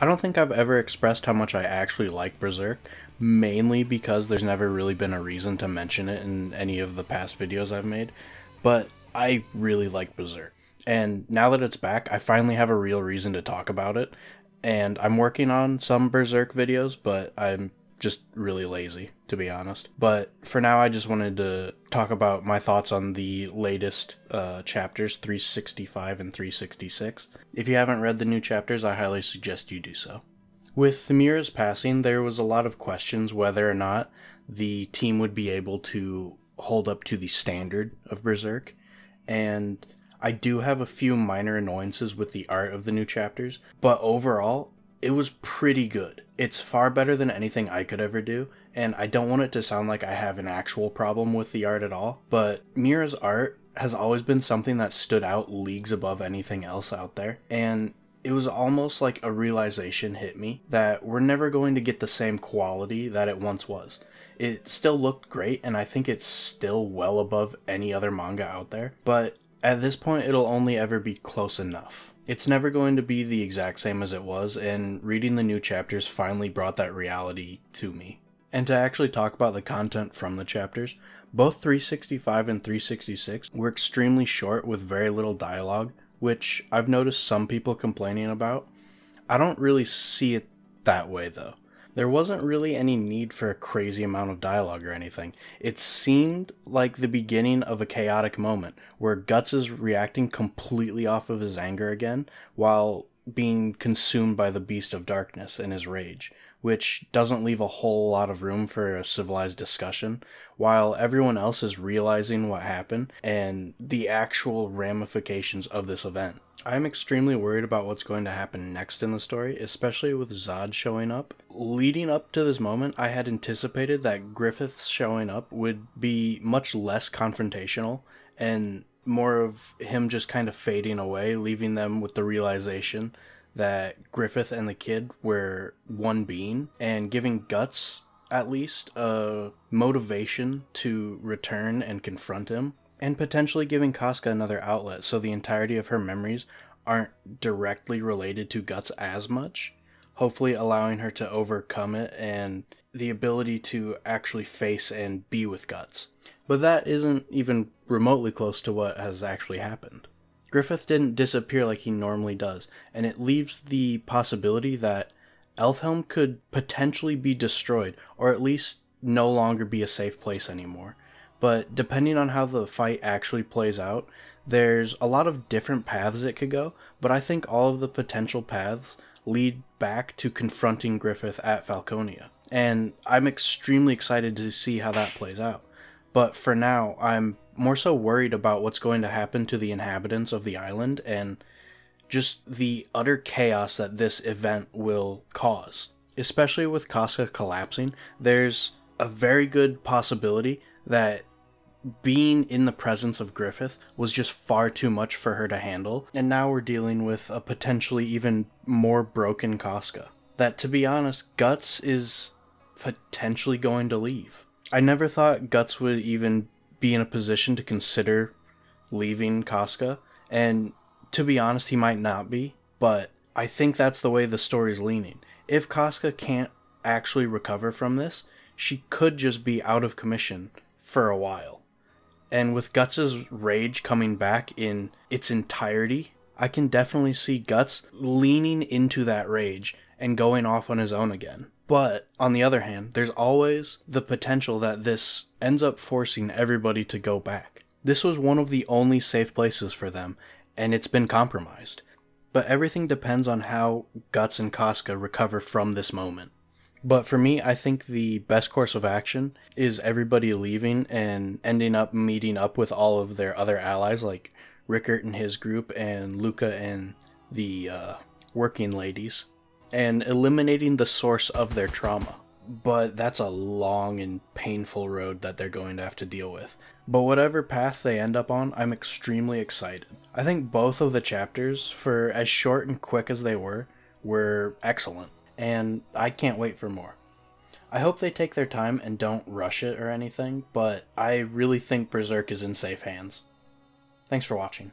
I don't think I've ever expressed how much I actually like Berserk, mainly because there's never really been a reason to mention it in any of the past videos I've made, but I really like Berserk. And now that it's back, I finally have a real reason to talk about it. And I'm working on some Berserk videos, but I'm just really lazy, to be honest. But for now, I just wanted to talk about my thoughts on the latest uh, chapters 365 and 366. If you haven't read the new chapters, I highly suggest you do so. With Miura's passing, there was a lot of questions whether or not the team would be able to hold up to the standard of Berserk. And I do have a few minor annoyances with the art of the new chapters, but overall, it was pretty good. It's far better than anything I could ever do, and I don't want it to sound like I have an actual problem with the art at all, but Miura's art has always been something that stood out leagues above anything else out there, and it was almost like a realization hit me that we're never going to get the same quality that it once was. It still looked great, and I think it's still well above any other manga out there, but at this point, it'll only ever be close enough. It's never going to be the exact same as it was, and reading the new chapters finally brought that reality to me. And to actually talk about the content from the chapters, both 365 and 366 were extremely short with very little dialogue, which I've noticed some people complaining about. I don't really see it that way though. There wasn't really any need for a crazy amount of dialogue or anything. It seemed like the beginning of a chaotic moment where Guts is reacting completely off of his anger again while being consumed by the beast of darkness and his rage, which doesn't leave a whole lot of room for a civilized discussion, while everyone else is realizing what happened and the actual ramifications of this event. I'm extremely worried about what's going to happen next in the story, especially with Zodd showing up. Leading up to this moment, I had anticipated that Griffith showing up would be much less confrontational and more of him just kind of fading away, leaving them with the realization that Griffith and the kid were one being and giving Guts at least a motivation to return and confront him and potentially giving Casca another outlet so the entirety of her memories aren't directly related to Guts as much, hopefully allowing her to overcome it and the ability to actually face and be with Guts. But that isn't even remotely close to what has actually happened. Griffith didn't disappear like he normally does, and it leaves the possibility that Elfhelm could potentially be destroyed, or at least no longer be a safe place anymore but depending on how the fight actually plays out, there's a lot of different paths it could go, but I think all of the potential paths lead back to confronting Griffith at Falconia. And I'm extremely excited to see how that plays out. But for now, I'm more so worried about what's going to happen to the inhabitants of the island and just the utter chaos that this event will cause. Especially with Casca collapsing, there's a very good possibility that being in the presence of Griffith was just far too much for her to handle, and now we're dealing with a potentially even more broken Casca. That, to be honest, Guts is potentially going to leave. I never thought Guts would even be in a position to consider leaving Casca, and to be honest, he might not be, but I think that's the way the story's leaning. If Casca can't actually recover from this, she could just be out of commission for a while. And with Guts's rage coming back in its entirety, I can definitely see Guts leaning into that rage and going off on his own again. But on the other hand, there's always the potential that this ends up forcing everybody to go back. This was one of the only safe places for them, and it's been compromised. But everything depends on how Guts and Casca recover from this moment. But for me, I think the best course of action is everybody leaving and ending up meeting up with all of their other allies, like Rickert and his group, and Luca and the uh, working ladies, and eliminating the source of their trauma. But that's a long and painful road that they're going to have to deal with. But whatever path they end up on, I'm extremely excited. I think both of the chapters, for as short and quick as they were, were excellent and I can't wait for more. I hope they take their time and don't rush it or anything, but I really think Berserk is in safe hands. Thanks for watching.